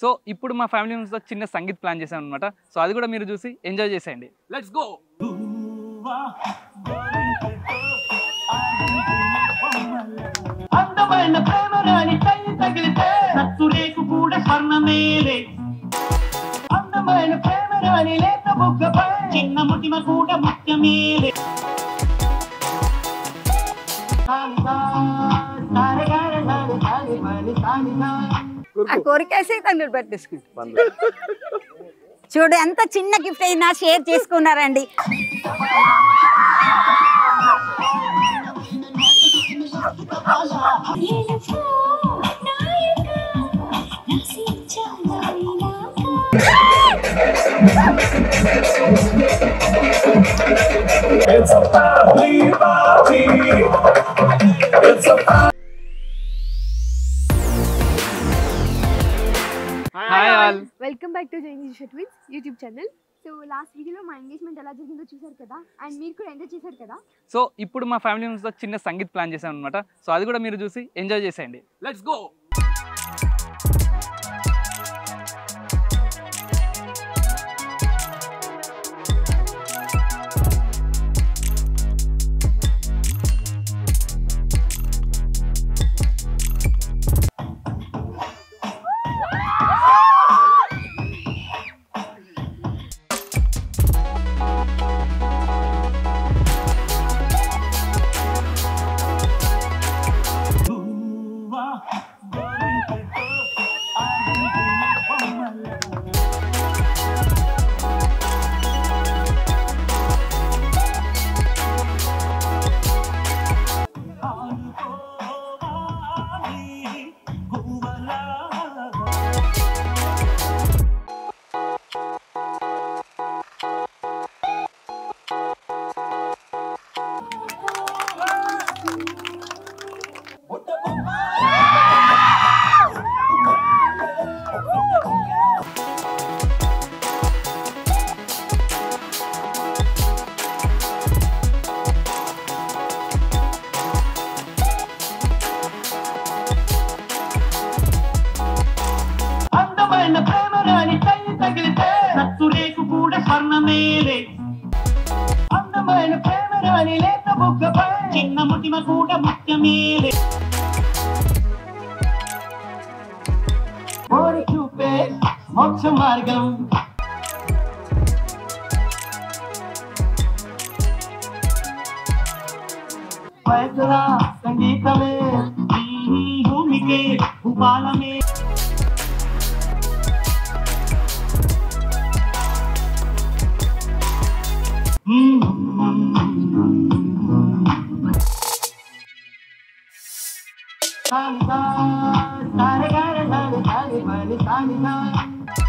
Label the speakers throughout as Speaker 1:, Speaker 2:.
Speaker 1: So ఇప్పుడు మా family మెంబర్స్తో చిన్న సంగీత్ ప్లాన్ చేశాం అనమాట సో అది కూడా మీరు చూసి ఎంజాయ్ చేసేయండి. లెట్స్ గో
Speaker 2: అందమైన ప్రేమ రాణి తగిలితే రేకు కూడా స్వర్ణమేలే అందమైన ప్రేమ రాణి లేత బుగ్గపై చిన్న ముటిమ కూడా ముఖ్యమేలే
Speaker 3: ఆ కోరికేసి తను పెట్టేసుకుంటా చూడు ఎంత చిన్న గిఫ్ట్ అయినా షేర్ చేసుకున్నారండి.
Speaker 1: హాయ్
Speaker 4: వెల్కమ్ బ్యాక్ టు జైన్ షెట్విన్స్ యూట్యూబ్ ఛానల్. సో లాస్ట్ వీడియోలో మా ఎంగేజ్మెంట్ ఎలా జరిగిందో చూసారు కదా? అండ్ మీరు కూడా ఎంజాయ్ చేశారు కదా?
Speaker 1: సో ఇప్పుడు మా ఫ్యామిలీ మెంబర్స్తో చిన్న సంగీత్ ప్లాన్ చేశాం అనమాట సో అది కూడా మీరు చూసి ఎంజాయ్ చేసేయండి. Let's go!
Speaker 2: చిన్న ముటిమ కూడా ముఖ్యమేలే కోరి చూపే మోక్ష మార్గం వయసురా సంగీతమే
Speaker 5: Sa, sa, sa, sa, sa, sa, sa, sa, sa, sa,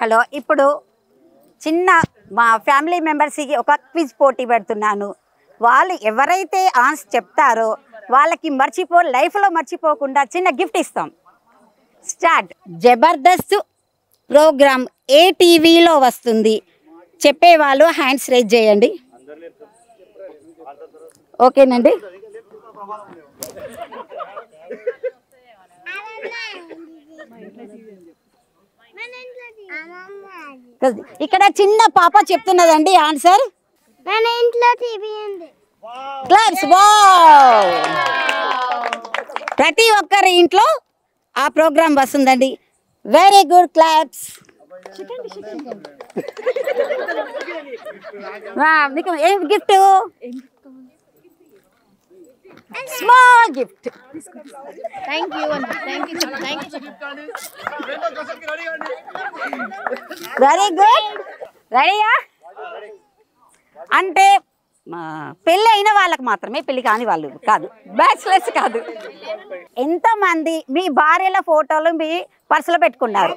Speaker 3: hello ఇప్పుడు చిన్న మా ఫ్యామిలీ మెంబర్స్కి ఒక క్విజ్ పోటీ పెడుతున్నాను. వాళ్ళు ఎవరైతే ఆన్స్ చెప్తారో వాళ్ళకి మర్చిపో లైఫ్లో మర్చిపోకుండా చిన్న గిఫ్ట్ ఇస్తాం. స్టార్ట్. జబర్దస్త్ ప్రోగ్రామ్ ఏ టీవీలో వస్తుంది? చెప్పేవాళ్ళు హ్యాండ్స్ రేజ్ చేయండి. ఓకేనండి. ఇక్కడ చిన్న పాప చెప్తున్నదండి ఆన్సర్
Speaker 4: మన ఇంట్లో టీవీ ఉంది.
Speaker 3: క్లాప్స్ ప్రతి ఒక్కరి ఇంట్లో ఆ ప్రోగ్రాం వస్తుందండి. వెరీ గుడ్ క్లాప్స్ మీకు ఏం gift? Small gift
Speaker 4: thank you thank you thank you
Speaker 3: very good రెడీయా అంటే పెళ్ళి అయిన వాళ్ళకి మాత్రమే పెళ్ళి కాని వాళ్ళు కాదు. బ్యాచిలర్స్ కాదు. ఎంతమంది మీ భార్యల ఫోటోలు మీ పర్సులో పెట్టుకున్నారు?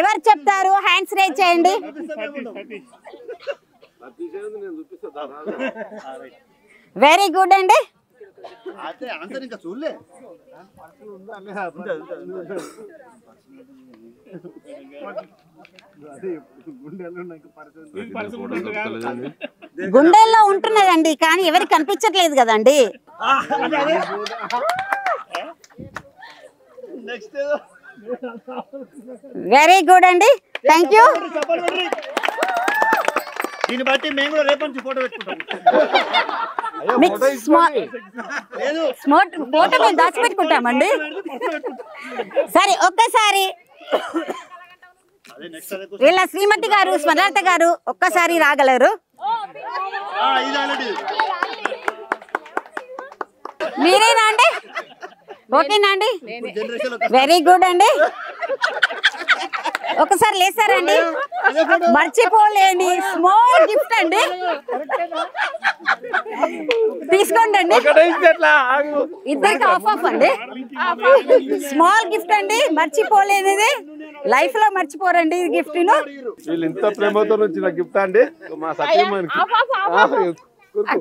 Speaker 3: ఎవరు చెప్తారు? హ్యాండ్స్ రేజ్ చేయండి. వెరీ గుడ్ అండి. గుండెల్లో ఉంటున్నదండి కానీ ఎవరికి కనిపించట్లేదు కదండి. వెరీ గుడ్ అండి. థ్యాంక్ యూ
Speaker 6: దీన్ని బట్టి మేము కూడా రేపటి నుంచి ఫోటో పెట్టుకుంటాం.
Speaker 3: ఫోటో మేము దాచిపెట్టుకుంటామండి. సరే ఒక్కసారి.
Speaker 6: అదే నెక్స్ట్ అదే
Speaker 3: వీళ్ళ శ్రీమతి గారు స్మరణత గారు ఒక్కసారి రాగలరు. మీరేనా అండి? ఓకేనా అండి? వెరీ గుడ్ అండి. ఒకసారి లేసారండి. మర్చిపోలేని స్మాల్ గిఫ్ట్ అండి. తీసుకోండి అండి. ఇద్దరికి ఆఫ్ ఆఫ్ అండి. స్మాల్ గిఫ్ట్ అండి మర్చిపోలేనిది. లైఫ్లో మర్చిపోరండి ఈ గిఫ్ట్ను.
Speaker 7: వీళ్ళు ఇంత ప్రేమతో వచ్చిన గిఫ్ట్ అండి? మా సత్యమానికి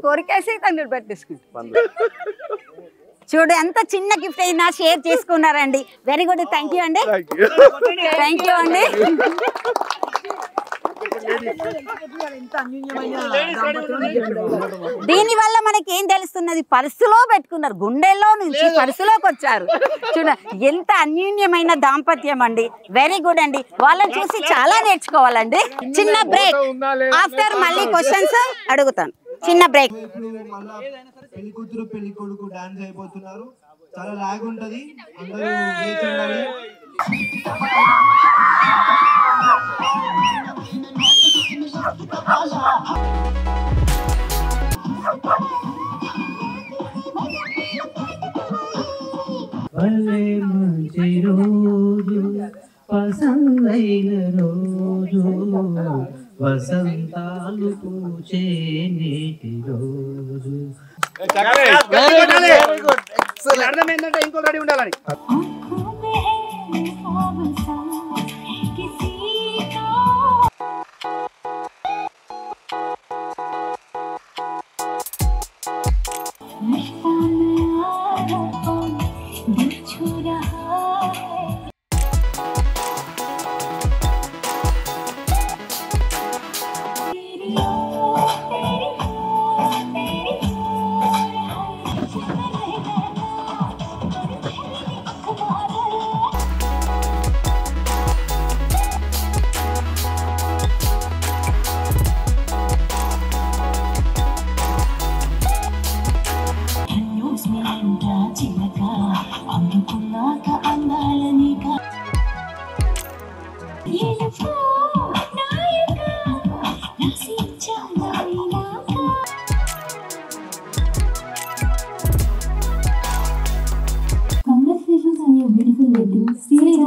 Speaker 3: కోరికేసి తండ్రి పెట్టేసుకుంటాం చూడు ఎంత చిన్న గిఫ్ట్ అయినా షేర్ చేసుకున్నారండి. వెరీ గుడ్ థ్యాంక్ యూ అండి. థ్యాంక్ యూ అండి. దీని వల్ల మనకి ఏం తెలుస్తున్నది? పర్సులో పెట్టుకున్నారు. గుండెల్లో నుంచి పర్సులోకి వచ్చారు. చూడ ఎంత అన్యూన్యమైన దాంపత్యం అండి. వెరీ గుడ్ అండి. వాళ్ళని చూసి చాలా నేర్చుకోవాలండి. చిన్న బ్రేక్ ఆఫ్టర్ మళ్ళీ క్వశ్చన్స్ అడుగుతాను. చిన్న బ్రేక్
Speaker 5: పెళ్ళి కూతురు పెళ్ళి కొడుకు డాన్స్ అయిపోతున్నారు. చాలా లాగ్ ఉంటది. అందరూ వేచి ఉండాలి.
Speaker 8: భలే మంచి రోజు పసందైన రోజు. వసంతాలు పూచే నేటి రోజు.
Speaker 6: అర్థమైందంటే ఇంకో రెడీ ఉండాలని.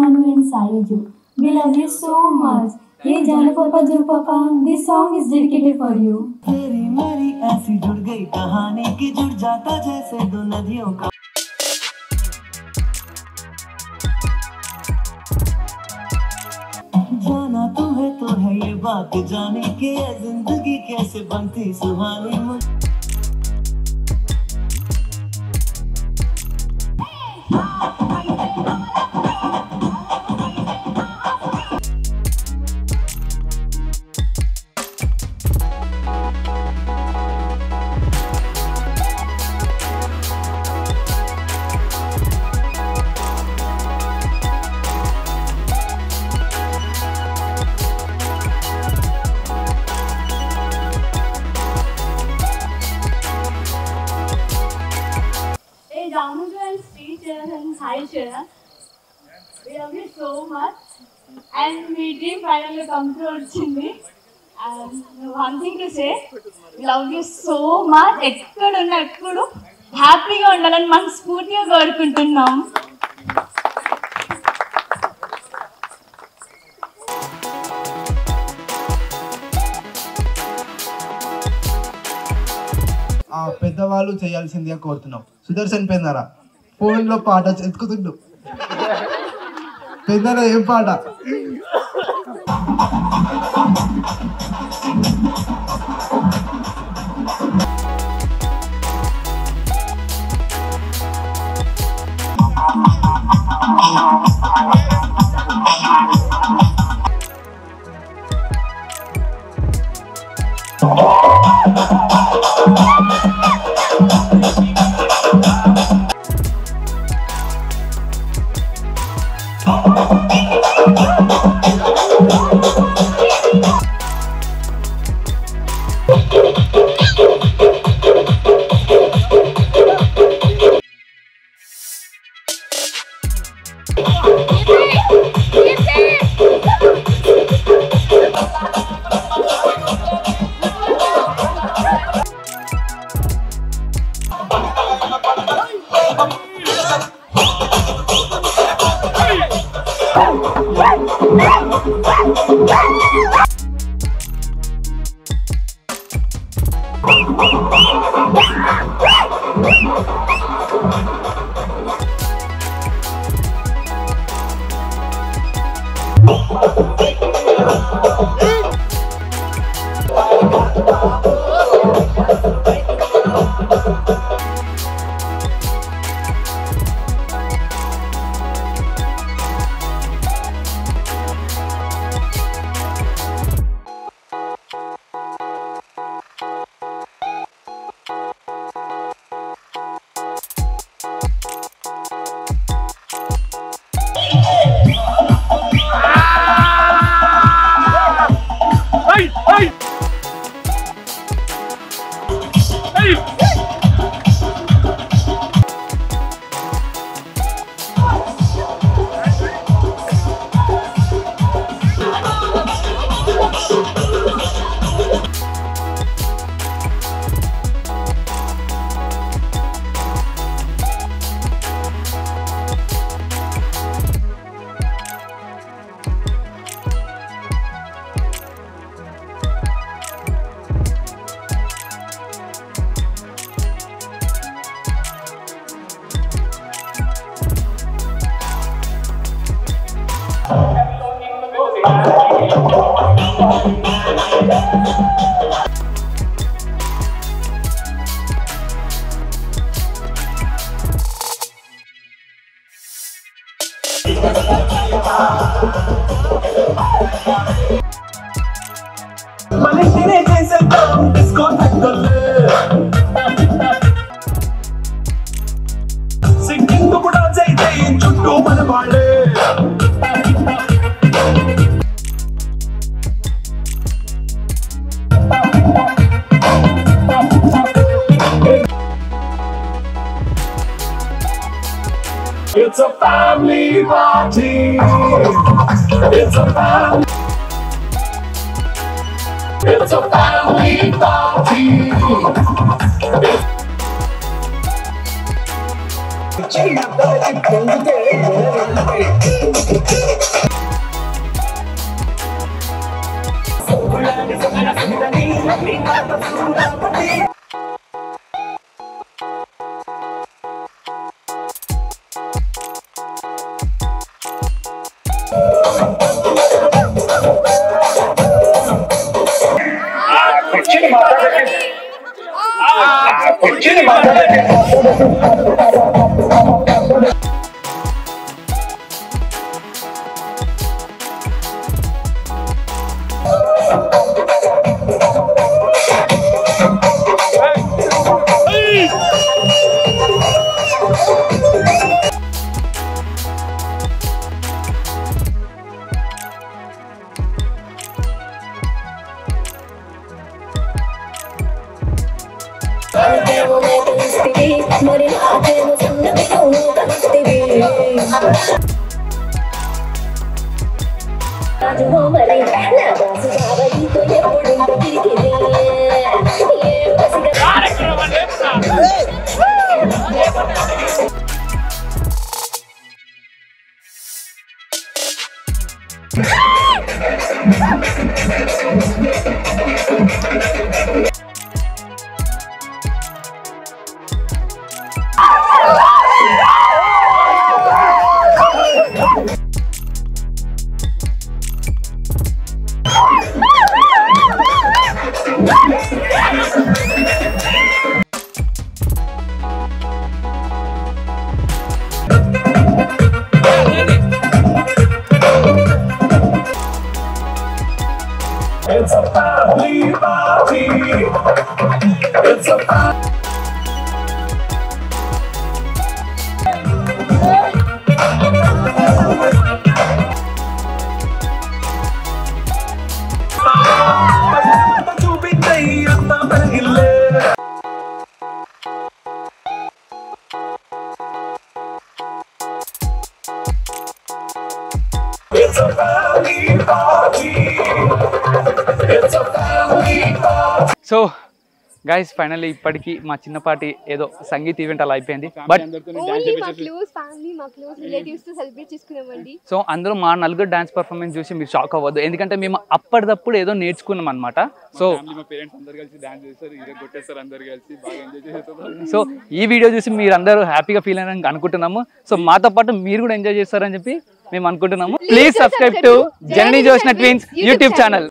Speaker 9: Sri and Sayaju. We love you so much. Hey Jana Papa Jo Papa, this song is dedicated for you.
Speaker 5: तेरी मेरी ऐसी जुड़ गई कहानी की जुड़ जाता जैसे दो नदियों का जाना तुम्हें तो है ये बात जाने की ज़िंदगी कैसे बनती सुहानी मुझ
Speaker 6: teachers and Sai Shreya. We love you so much. And we dream finally come true వచ్చింది. And one thing to say, we love you so much. ఎక్కడ ఉన్న ఎప్పుడు హ్యాపీగా ఉండాలని మనస్ఫూర్తిగా కోరుకుంటున్నాం
Speaker 10: ఆ పెద్దవాళ్ళు చేయాల్సిందిగా కోరుతున్నాం సుదర్శన్ పెందరా ఫోన్లో పాట ఎత్తుకుతుండు. పెద్ద ఏం పాట?
Speaker 11: Oh, సింగింగ్ కూడా అయితే చుట్టూ మన వాళ్ళే It's a family party. It's a family. It's a family party.
Speaker 6: माता बेटे
Speaker 11: हाँ। हाँ, कुछ माता बेटे
Speaker 12: Ah!
Speaker 11: party. It's a party.
Speaker 1: So guys finally ఇప్పటికి మా చిన్నపాటి ఏదో సంగీత్ ఈవెంట్ అలా అయిపోయింది. బట్ సో అందరూ మా నలుగురు డాన్స్ పర్ఫార్మెన్స్ చూసి మీరు షాక్ అవ్వద్దు. ఎందుకంటే మేము అప్పటిదప్పుడు ఏదో నేర్చుకున్నాం అనమాట సో సో ఈ వీడియో చూసి మీరు అందరూ హ్యాపీగా ఫీల్ అయిన అనుకుంటున్నాము. సో మాతో పాటు మీరు కూడా ఎంజాయ్ చేస్తారని చెప్పి మేము అనుకుంటున్నాము. Please subscribe to journey Joshna twins YouTube channel